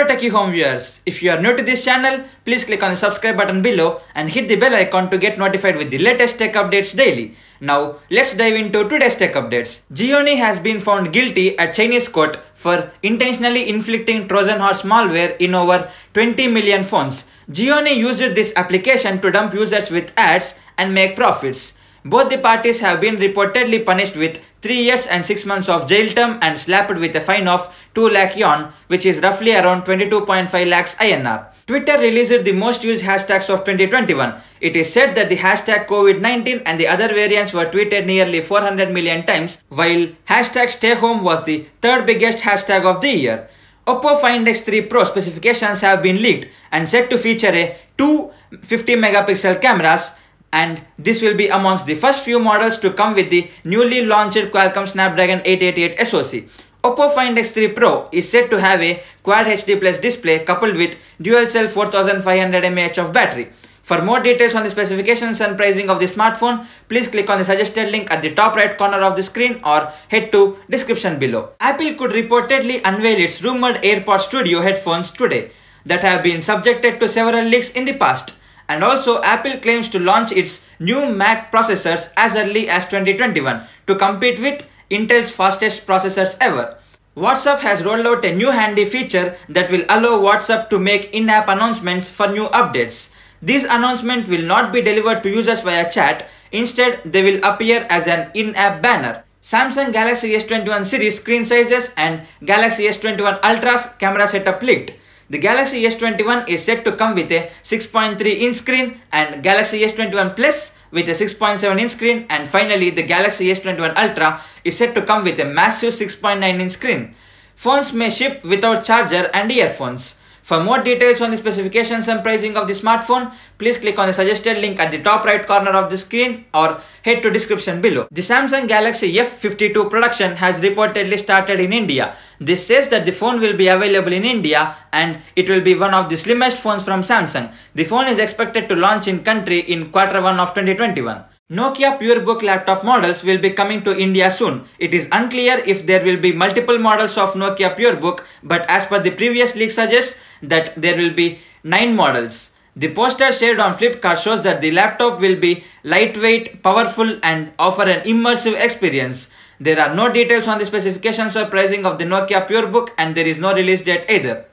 Hello Techie Home viewers, if you are new to this channel, please click on the subscribe button below and hit the bell icon to get notified with the latest tech updates daily. Now, let's dive into today's tech updates. Gionee has been found guilty at Chinese court for intentionally inflicting Trojan horse malware in over 20 million phones. Gionee used this application to dump users with ads and make profits. Both the parties have been reportedly punished with 3 years and 6 months of jail term and slapped with a fine of 2 lakh yuan, which is roughly around 22.5 lakhs INR. Twitter released the most used hashtags of 2021. It is said that the hashtag COVID-19 and the other variants were tweeted nearly 400 million times, while hashtag stay home was the third biggest hashtag of the year. Oppo Find X3 Pro specifications have been leaked and said to feature a two 50 megapixel cameras and this will be amongst the first few models to come with the newly launched Qualcomm Snapdragon 888 SoC. Oppo Find X3 Pro is said to have a Quad HD Plus display coupled with dual cell 4500 mAh of battery. For more details on the specifications and pricing of the smartphone, please click on the suggested link at the top right corner of the screen or head to description below. Apple could reportedly unveil its rumored AirPods Studio headphones today that have been subjected to several leaks in the past. And also Apple claims to launch its new Mac processors as early as 2021 to compete with Intel's fastest processors ever. WhatsApp has rolled out a new handy feature that will allow WhatsApp to make in-app announcements for new updates. These announcements will not be delivered to users via chat, instead they will appear as an in-app banner. Samsung Galaxy S21 series screen sizes and Galaxy S21 Ultra's camera setup leaked. The Galaxy S21 is set to come with a 6.3 inch screen and Galaxy S21 Plus with a 6.7 inch screen and finally the Galaxy S21 Ultra is set to come with a massive 6.9 inch screen. Phones may ship without charger and earphones. For more details on the specifications and pricing of the smartphone, please click on the suggested link at the top right corner of the screen or head to description below. The Samsung Galaxy F52 production has reportedly started in India. This says that the phone will be available in India and it will be one of the slimmest phones from Samsung. The phone is expected to launch in country in quarter 1 of 2021. Nokia PureBook laptop models will be coming to India soon. It is unclear if there will be multiple models of Nokia PureBook, but as per the previous leak suggests that there will be 9 models. The poster shared on Flipkart shows that the laptop will be lightweight, powerful and offer an immersive experience. There are no details on the specifications or pricing of the Nokia PureBook and there is no release date either.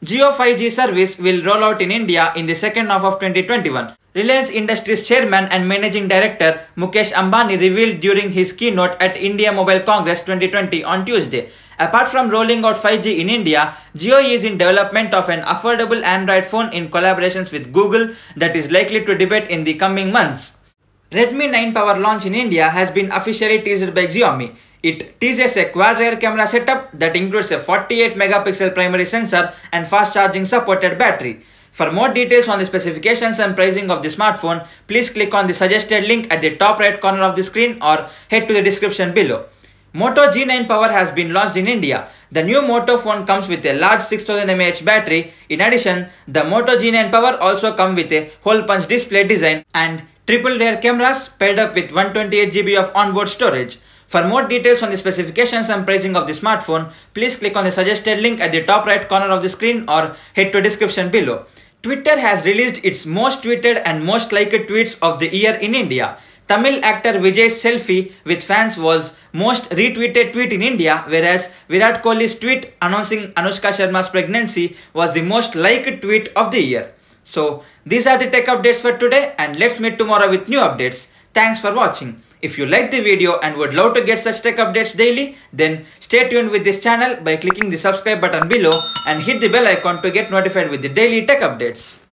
Jio 5G service will roll out in India in the second half of 2021. Reliance Industries chairman and managing director Mukesh Ambani revealed during his keynote at India Mobile Congress 2020 on Tuesday. Apart from rolling out 5G in India, Jio is in development of an affordable Android phone in collaborations with Google that is likely to debut in the coming months. Redmi 9 Power launch in India has been officially teased by Xiaomi. It teases a quad rear camera setup that includes a 48 megapixel primary sensor and fast charging supported battery. For more details on the specifications and pricing of the smartphone, please click on the suggested link at the top right corner of the screen or head to the description below. Moto G9 Power has been launched in India. The new Moto phone comes with a large 6000 mAh battery. In addition, the Moto G9 Power also comes with a hole punch display design and triple rear cameras paired up with 128GB of onboard storage. For more details on the specifications and pricing of the smartphone, please click on the suggested link at the top right corner of the screen or head to description below. Twitter has released its most tweeted and most liked tweets of the year in India. Tamil actor Vijay's selfie with fans was most retweeted tweet in India, whereas Virat Kohli's tweet announcing Anushka Sharma's pregnancy was the most liked tweet of the year. So, these are the tech updates for today and let's meet tomorrow with new updates. Thanks for watching. If you liked the video and would love to get such tech updates daily, then stay tuned with this channel by clicking the subscribe button below and hit the bell icon to get notified with the daily tech updates.